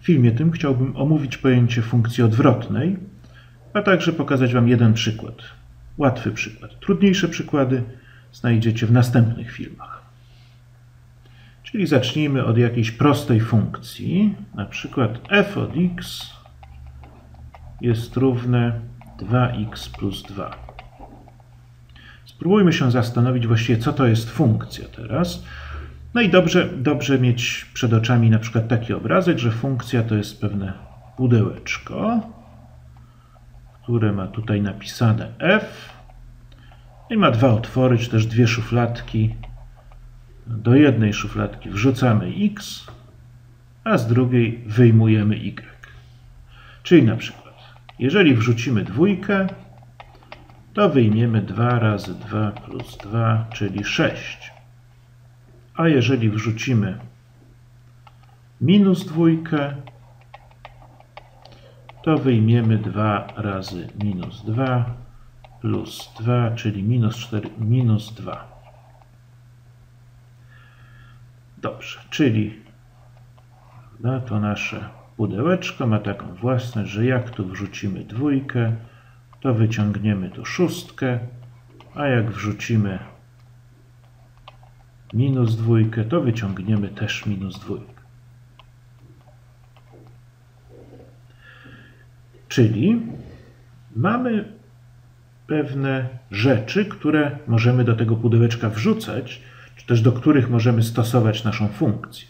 W filmie tym chciałbym omówić pojęcie funkcji odwrotnej, a także pokazać Wam jeden przykład. Łatwy przykład. Trudniejsze przykłady znajdziecie w następnych filmach. Czyli zacznijmy od jakiejś prostej funkcji, na przykład f od x jest równe 2x plus 2. Spróbujmy się zastanowić właściwie, co to jest funkcja teraz. No i dobrze, dobrze mieć przed oczami na przykład taki obrazek, że funkcja to jest pewne pudełeczko, które ma tutaj napisane f i ma dwa otwory, czy też dwie szufladki. Do jednej szufladki wrzucamy x, a z drugiej wyjmujemy y. Czyli na przykład, jeżeli wrzucimy dwójkę, to wyjmiemy 2 razy 2 plus 2, czyli 6. A jeżeli wrzucimy minus dwójkę, to wyjmiemy 2 razy minus 2 plus 2, czyli minus 4, minus 2. Dobrze, czyli no, to nasze pudełeczko ma taką własność, że jak tu wrzucimy dwójkę, to wyciągniemy tu szóstkę, a jak wrzucimy minus dwójkę, to wyciągniemy też minus dwójkę. Czyli mamy pewne rzeczy, które możemy do tego pudełeczka wrzucać, czy też do których możemy stosować naszą funkcję.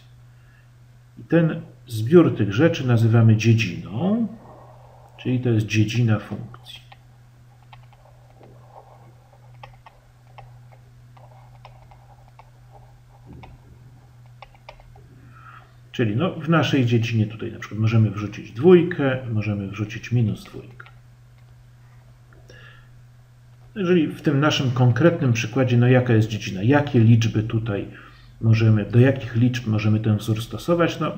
I ten zbiór tych rzeczy nazywamy dziedziną, czyli to jest dziedzina funkcji. Czyli no, w naszej dziedzinie tutaj na przykład możemy wrzucić dwójkę, możemy wrzucić minus dwójkę. Jeżeli w tym naszym konkretnym przykładzie, no jaka jest dziedzina, jakie liczby tutaj możemy, do jakich liczb możemy ten wzór stosować, no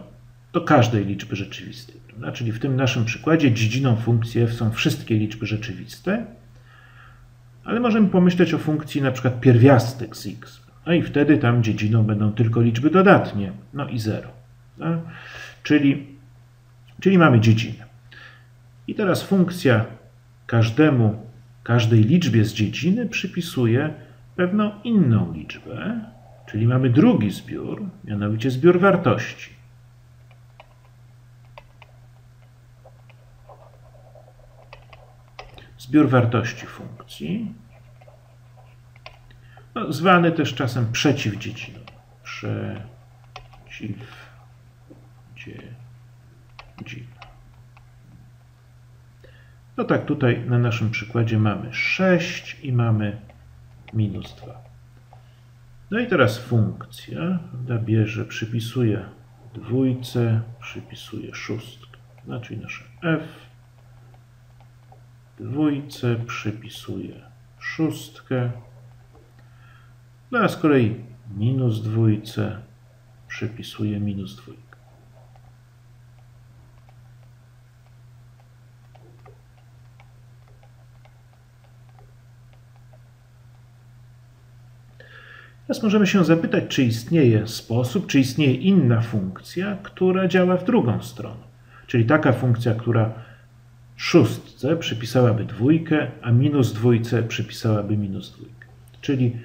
do każdej liczby rzeczywistej. Prawda? Czyli w tym naszym przykładzie dziedziną funkcji f są wszystkie liczby rzeczywiste, ale możemy pomyśleć o funkcji na przykład pierwiastek z x. No i wtedy tam dziedziną będą tylko liczby dodatnie, no i 0. Tak? Czyli, czyli mamy dziedzinę. I teraz funkcja każdemu, każdej liczbie z dziedziny przypisuje pewną inną liczbę, czyli mamy drugi zbiór, mianowicie zbiór wartości. Zbiór wartości funkcji, no, zwany też czasem przeciwdziedziną. Przeciw dziedzina. No tak, tutaj na naszym przykładzie mamy 6 i mamy minus 2. No i teraz funkcja bierze, przypisuje dwójce, przypisuje szóstkę, znaczy nasze f, dwójce przypisuje szóstkę, no a z kolei minus dwójce przypisuje minus dwójkę. Teraz możemy się zapytać, czy istnieje sposób, czy istnieje inna funkcja, która działa w drugą stronę. Czyli taka funkcja, która szóstce przypisałaby dwójkę, a minus dwójce przypisałaby minus dwójkę. Czyli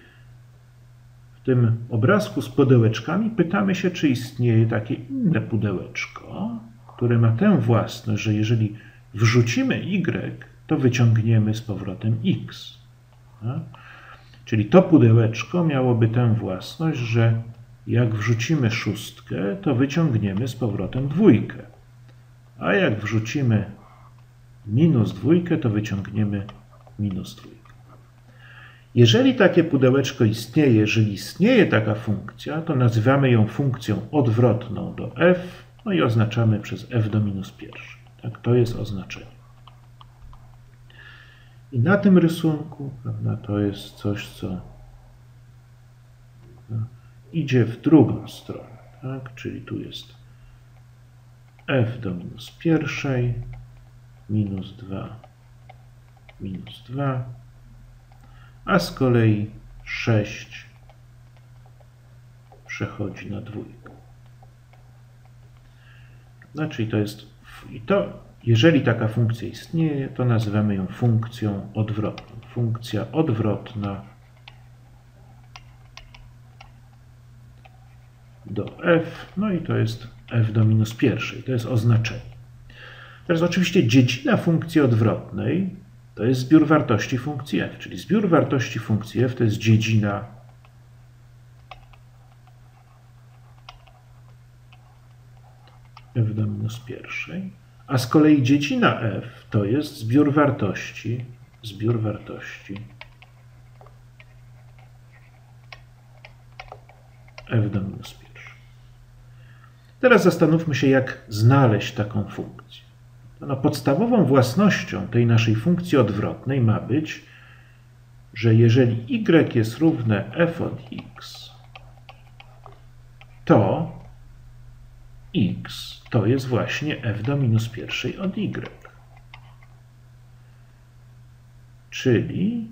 w tym obrazku z pudełeczkami pytamy się, czy istnieje takie inne pudełeczko, które ma tę własność, że jeżeli wrzucimy y, to wyciągniemy z powrotem x. Tak? Czyli to pudełeczko miałoby tę własność, że jak wrzucimy szóstkę, to wyciągniemy z powrotem dwójkę. A jak wrzucimy minus dwójkę, to wyciągniemy minus dwójkę. Jeżeli takie pudełeczko istnieje, jeżeli istnieje taka funkcja, to nazywamy ją funkcją odwrotną do f, no i oznaczamy przez f do minus pierwszej. Tak, to jest oznaczenie. I na tym rysunku prawda, to jest coś, co idzie w drugą stronę. Tak? Czyli tu jest f do minus pierwszej, minus 2, minus 2, a z kolei 6 przechodzi na dwójkę. Znaczy to jest, i to, jeżeli taka funkcja istnieje, to nazywamy ją funkcją odwrotną. Funkcja odwrotna do f, no i to jest f do minus pierwszej, to jest oznaczenie. Teraz oczywiście dziedzina funkcji odwrotnej to jest zbiór wartości funkcji f, czyli zbiór wartości funkcji f to jest dziedzina f do minus pierwszej, a z kolei dziedzina f to jest zbiór wartości, zbiór wartości f do minus pierwszej. Teraz zastanówmy się, jak znaleźć taką funkcję. No, podstawową własnością tej naszej funkcji odwrotnej ma być, że jeżeli y jest równe f od x, to x to jest właśnie f do minus pierwszej od y. Czyli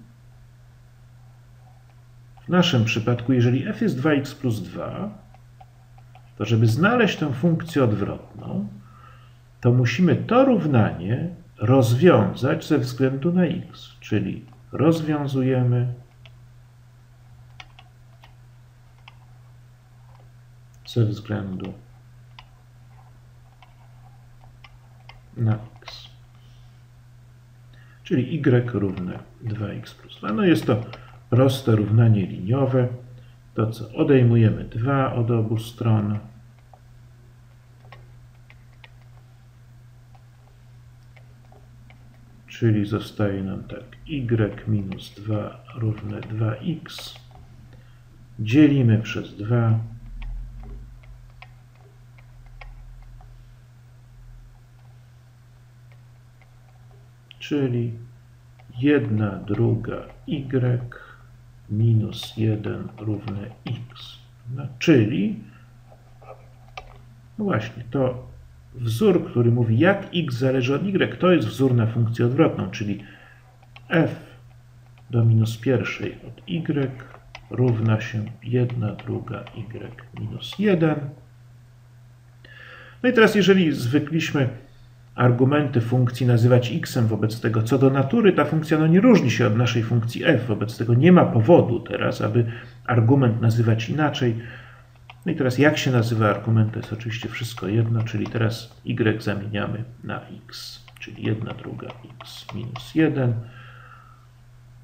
w naszym przypadku, jeżeli f jest 2x plus 2, to żeby znaleźć tę funkcję odwrotną, to musimy to równanie rozwiązać ze względu na x, czyli rozwiązujemy ze względu na x. Czyli y równe 2x plus 2. No jest to proste równanie liniowe. To co? Odejmujemy 2 od obu stron. Czyli zostaje nam tak y minus 2 równe 2x. Dzielimy przez 2. Czyli 1 druga y minus 1 równe x. No, czyli no właśnie to wzór, który mówi jak x zależy od y, to jest wzór na funkcję odwrotną, czyli f do minus pierwszej od y równa się 1 druga y minus 1. No i teraz jeżeli zwykliśmy argumenty funkcji nazywać x wobec tego, co do natury ta funkcja no nie różni się od naszej funkcji f, wobec tego nie ma powodu teraz, aby argument nazywać inaczej. No i teraz jak się nazywa argument, to jest oczywiście wszystko jedno, czyli teraz y zamieniamy na x, czyli 1 druga x minus 1.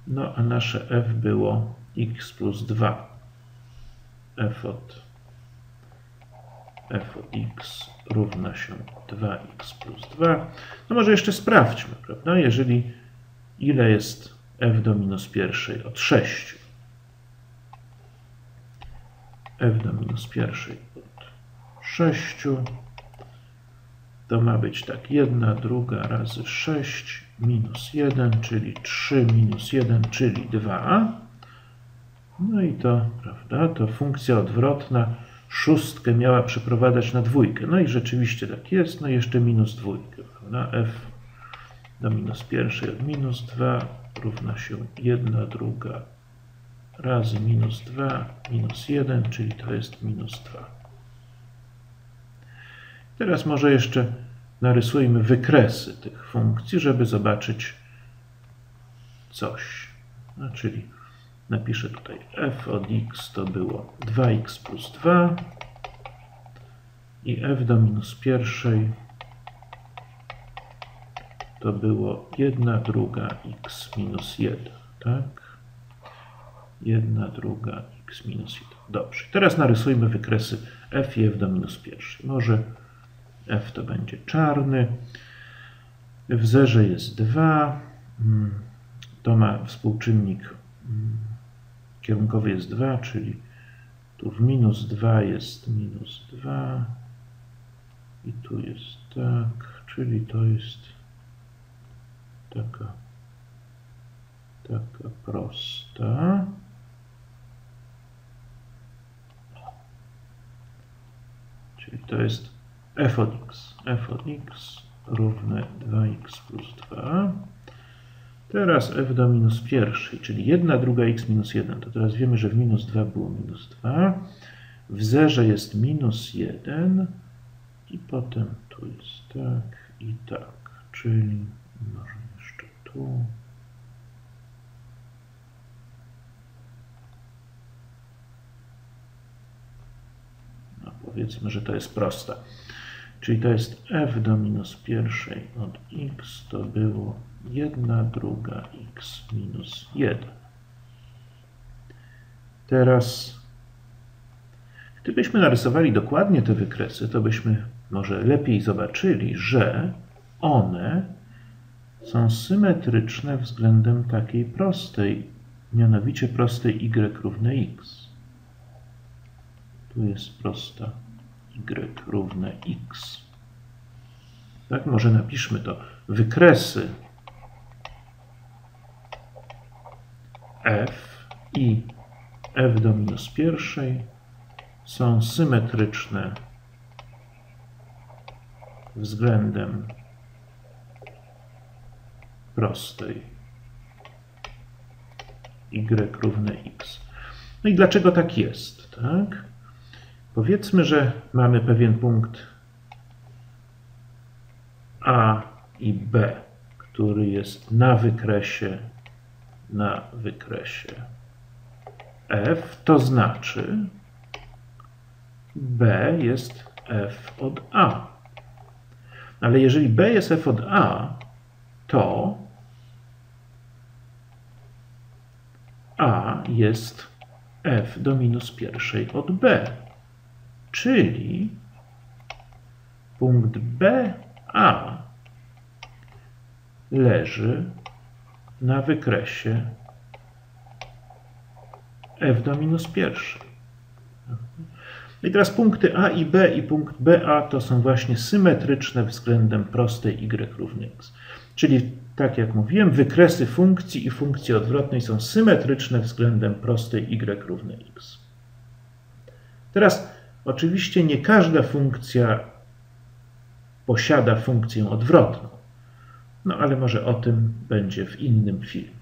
No a nasze f było x plus 2. f od, f od x równa się 2x plus 2. No może jeszcze sprawdźmy, prawda? Jeżeli ile jest f do minus pierwszej od 6? f do minus pierwszej od 6 to ma być tak 1 druga razy 6 minus 1, czyli 3 minus 1, czyli 2. No i to, prawda, to funkcja odwrotna szóstkę miała przeprowadzać na dwójkę. No i rzeczywiście tak jest, no i jeszcze minus dwójkę, prawda, f do minus pierwszej od minus 2 równa się 1 druga razy minus 2 minus 1, czyli to jest minus 2. Teraz może jeszcze narysujmy wykresy tych funkcji, żeby zobaczyć coś. No, czyli napiszę tutaj f od x to było 2x plus 2 i f do minus pierwszej to było 1 druga x minus 1, tak? 1 druga x minus 1. Dobrze, teraz narysujmy wykresy f i f do minus pierwszej. Może f to będzie czarny, w zerze jest 2, mm, to ma współczynnik kierunkowy jest 2, czyli tu w minus 2 jest minus 2 i tu jest tak, czyli to jest taka taka prosta. Czyli to jest f od x. f od x równe 2x plus 2. Teraz f do minus pierwszej, czyli 1 druga x minus 1. To teraz wiemy, że w minus 2 było minus 2. W zerze jest minus 1 I potem tu jest tak i tak, czyli może jeszcze tu. No powiedzmy, że to jest proste. Czyli to jest f do minus pierwszej od x to było 1 druga x minus 1. Teraz, gdybyśmy narysowali dokładnie te wykresy, to byśmy może lepiej zobaczyli, że one są symetryczne względem takiej prostej, mianowicie prostej y równe x. Tu jest prosta y równe x. Tak, może napiszmy to. Wykresy f i f do minus pierwszej są symetryczne względem prostej y równe x. No i dlaczego tak jest? Tak? Powiedzmy, że mamy pewien punkt A i B, który jest na wykresie, na wykresie F, to znaczy B jest F od A. Ale jeżeli B jest F od A, to A jest F do minus pierwszej od B. Czyli punkt BA leży na wykresie f do minus pierwszej. I teraz punkty A i B i punkt BA to są właśnie symetryczne względem prostej y równy x. Czyli, tak jak mówiłem, wykresy funkcji i funkcji odwrotnej są symetryczne względem prostej y równy x. Teraz Oczywiście nie każda funkcja posiada funkcję odwrotną, no ale może o tym będzie w innym filmie.